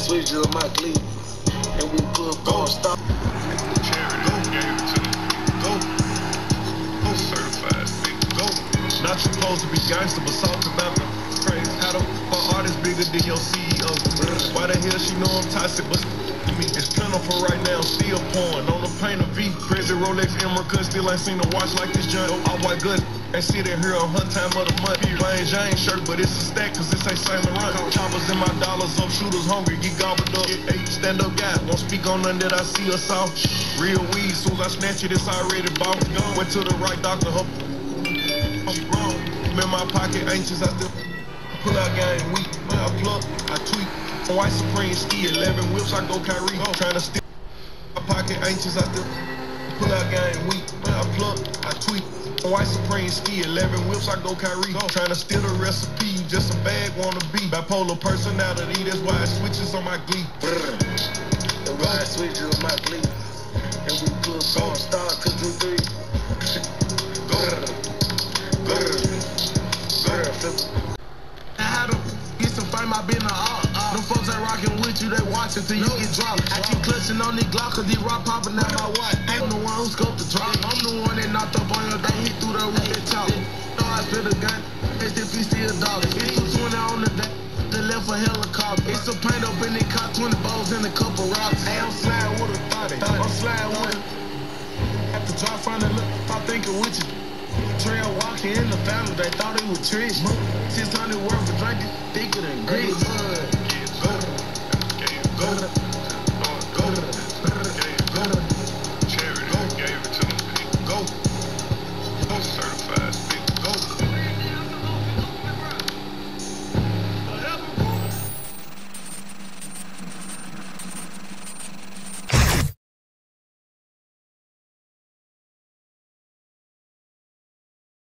switches on my cleat. And we put gon' stop. Not supposed to be gangster, but talking about the How the fuck artist bigger than your CEO? Why the hell she know I'm toxic, but to me it's plentiful right now, still pouring on the paint of V. Crazy Rolex cause still ain't seen a watch like this junk. All white good. And sitting here on her time of the month. Plain Jane shirt, but it's a stack, cause this ain't Saint Laurent. Choppers in my dollars up, shooters hungry, get gobbled up. Hey, stand up guy, won't speak on none that I see us off. Real weed, soon as I snatch it, it's already bought. Went to the right doctor, her I'm wrong. I'm in my pocket, anxious, I still pull out game weak. I plug, I tweak. White Supreme ski, 11 whips, I go Kyrie. Oh. Trying to steal my pocket, anxious, I still pull out game weak. I plug, I tweak. White Supreme ski, 11 whips, I go Kyrie. Oh. Trying to steal the recipe, you just a bag wanna be. Bipolar personality, that's why it switches on my glee. The ride switches on my cleat. And we put gon' start cause them three. Been a art. Them folks ain't rockin' with you, they watchin' till you get dropped. I keep clutching on the Glock, cause these rock poppin' out my watch. I'm the one who scoped the drop. I'm the one that knocked up on your day, he threw that with that chop. I spit a gun, HDP still dog. It's 220 on the day. The left a helicopter. It's a paint up in the cop, 20 balls in a couple rocks. Hey, I'm sliding with a thotty. I'm sliding with a. At the drop front and look, I'm thinking with you. Trail walking in the family, they thought it was Trish. 600 worth of drinking, thicker than grits. go, go, go, go, go, gave it to them. Go, go, certified.